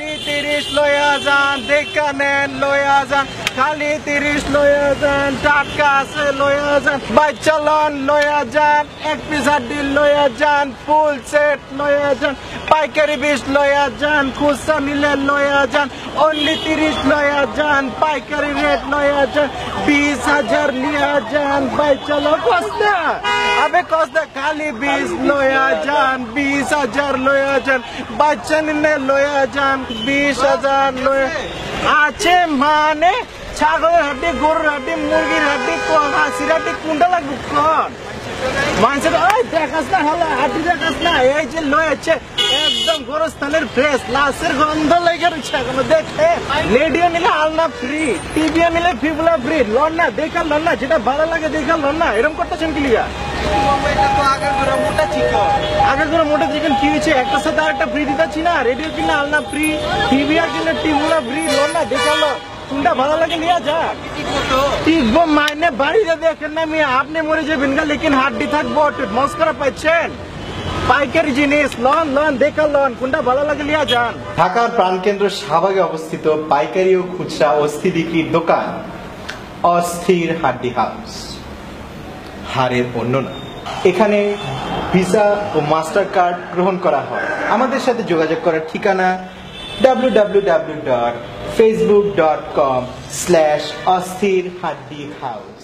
খালি তিরিশ লয়া যান, দেখা নেন লয়া যান। খালি তিরিশ লয়া যান, টাটকা আছে লয়া যান। বাই চলন লয়া যান, এক পিস হাড্ডি লয়া যান, ফুল সেট লয়া যান। পাইকারি বিষ লয়া যান, খুচরা নিলে লয়া যান। অনলি তিরিশ লয়া যান, পাইকারি রেট লয়া যান। বিশ হাজার লিয়া যান, বাই চলো কস্তা আবে কস্তা খালি বিশ লয়া যান। বিশ হাজার লয়া যান বাচ্চা নিলে লয়া যান, বিশ হাজার লয়া। আছে মানে ছাগলের হাড্ডি, গরুর হাড্ডি, মুরগির হাড্ডি হাসির হাড্ডি, কোনটা লাগবে কোন? মানুষের ওই দেখাস না হলো, হাড্ডি দেখাস না, এই যে একদম ফ্রেশ, লাশের গন্ধ লেগে রয়েছে এখনও, দেখে। রেডিও নিলে আলনা ফ্রি টিভিও নিলে ফিবুলা ফ্রি লন না দেখা লন না যেটা ভালো লাগে দেখা লন না এরকম করতেছেন কি লিগা? আগে করে মোটা চিকেন হয়েছে? একটা সাথে আরেকটা ফ্রি দিতেছি না। রেডিও কিনলে আলনা ফ্রি টিভি আর কিনলে টিমুলা ফ্রি লোন না দেখাল কোনটা ভালো লাগে লিয়া যা। টিকবো মাইনে বাড়িতে দেখেন না আমি আপনি মরে যাবেন গা, লেকিন হাড্ডি থাকব মস্করা পাচ্ছেন পাইকারি জিনিস, লন লন, দেখা লন, কোনটা ভালো লাগে লিয়া যান ঢাকার প্রাণকেন্দ্র শাহবাগে অবস্থিত পাইকারি ও খুচরা অস্থি বিক্রির দোকান, অস্থির হাড্ডি হাউস। হারের অন্য না। এখানে ভিসা ও মাস্টার কার্ড গ্রহণ করা হয়। আমাদের সাথে যোগাযোগ করার ঠিকানা W W W dot Facebook dot com slash অস্থির হাউস